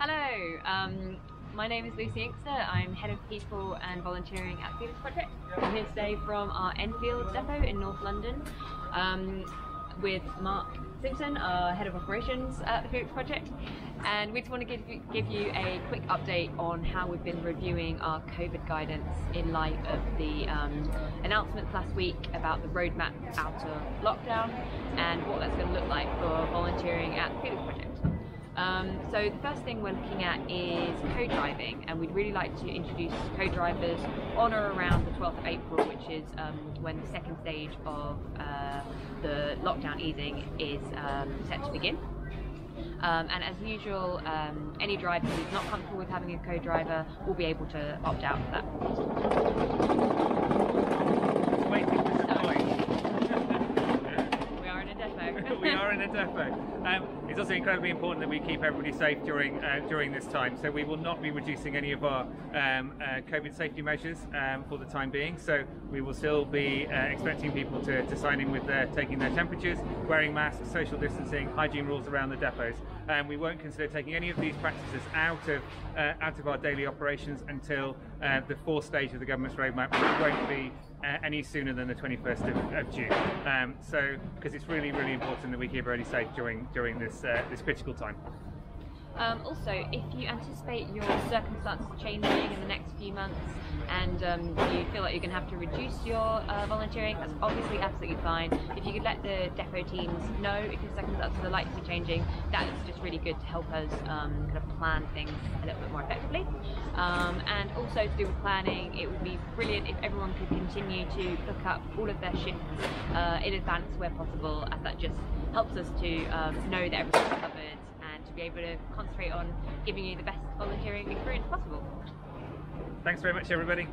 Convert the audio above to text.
Hello, um, my name is Lucy Inkster. I'm Head of People and Volunteering at Felix Project. I'm here today from our Enfield depot in North London um, with Mark Simpson, our Head of Operations at the Felix Project. And we just want to give you, give you a quick update on how we've been reviewing our COVID guidance in light of the um, announcements last week about the roadmap out of lockdown and what that's going to look like for volunteering at the Felix Project. Um, so the first thing we're looking at is co-driving and we'd really like to introduce co-drivers on or around the 12th of April which is um, when the second stage of uh, the lockdown easing is um, set to begin. Um, and as usual, um, any driver who's not comfortable with having a co-driver will be able to opt out of that. Waiting for some noise. We are in a Um, it's also incredibly important that we keep everybody safe during uh, during this time. So we will not be reducing any of our um, uh, COVID safety measures um, for the time being. So we will still be uh, expecting people to, to sign in with their taking their temperatures, wearing masks, social distancing, hygiene rules around the depots. And we won't consider taking any of these practices out of uh, out of our daily operations until uh, the fourth stage of the government's roadmap, which won't be uh, any sooner than the 21st of, of June. Um, so, because it's really, really important that we keep everybody safe during during this uh, this critical time. Um, also, if you anticipate your circumstances changing in the next few months and um, you feel like you're going to have to reduce your uh, volunteering, that's obviously absolutely fine. If you could let the depot teams know if your circumstances are likely to be changing, that is just really good to help us um, kind of plan things a little bit more effectively. Um, and also to do with planning, it would be brilliant if everyone could continue to book up all of their shifts uh, in advance where possible, as that just helps us to um, know that everything's covered be able to concentrate on giving you the best volunteering experience possible. Thanks very much, everybody.